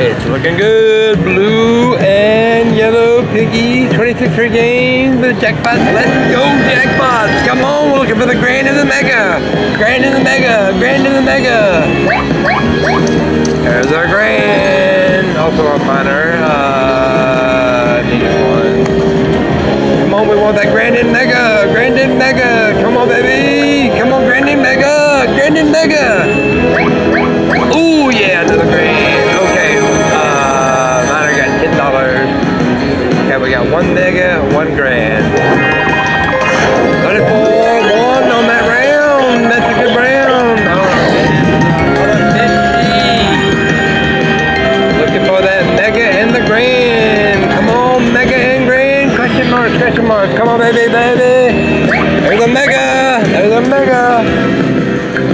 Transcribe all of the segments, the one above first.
It's looking good. Blue and yellow piggy. 26 free games The jackpot. Let's go jackpots. Come on, we're looking for the grand and the mega. Grand and the mega. Grand and the mega. There's our grand. Also our minor. Uh, one. Come on, we want that grand and mega. Grand and mega. Come on, baby. Come on, grand and mega. Grand and mega. Marks, question marks. Come on, baby, baby. There's a mega. There's a mega.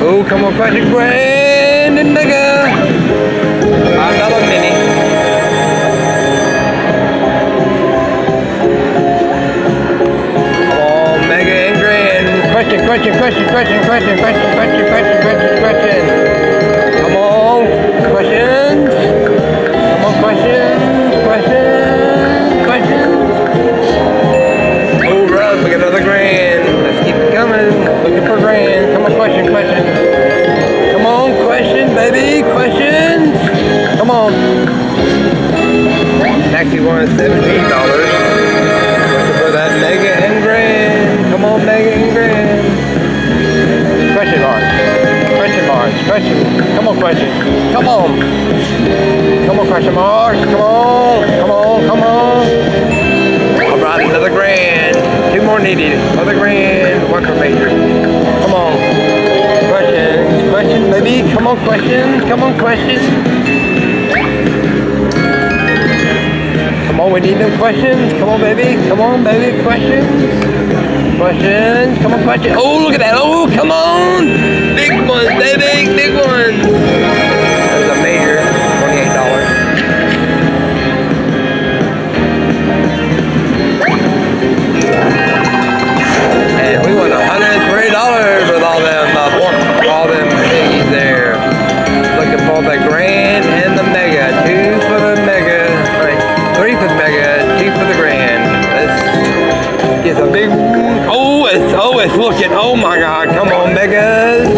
Oh, come on, Project Grand and Mega. Ah, Five dollar mini. Come on, Mega and Grand. Question, question, question, question, question, question, question, question, question, question. Question, question. Come on, question, baby, questions. Come on. Taxi one seventeen dollars. For that mega and grand. Come on, mega and grand. Question marks. Question marks. Question. Come on, question. Come on. Come on, question marks. Come on. Come on. Come on. All right, another grand. Two more needed. Another grand. One for major. On, questions. Come on, questions. Come on, we need them questions. Come on, baby. Come on, baby. Questions. Questions. Come on, questions. Oh, look at that. Oh, come on. Big ones, baby. Big ones. Let's a big. Oh, it's oh, it's looking. Oh my God! Come on, megas.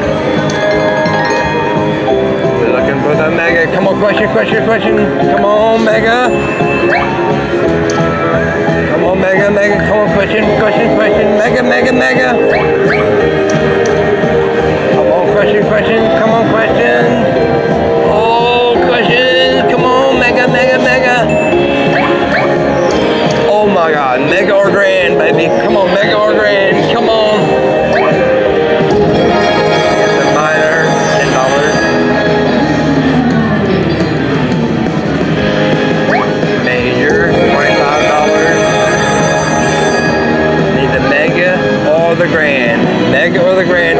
question, question, question. Come on, mega. Come on, mega, mega. Come on, question, question, question. Mega, mega, mega. Come on, question, question. Come on, question. The grand. Mega or the grand.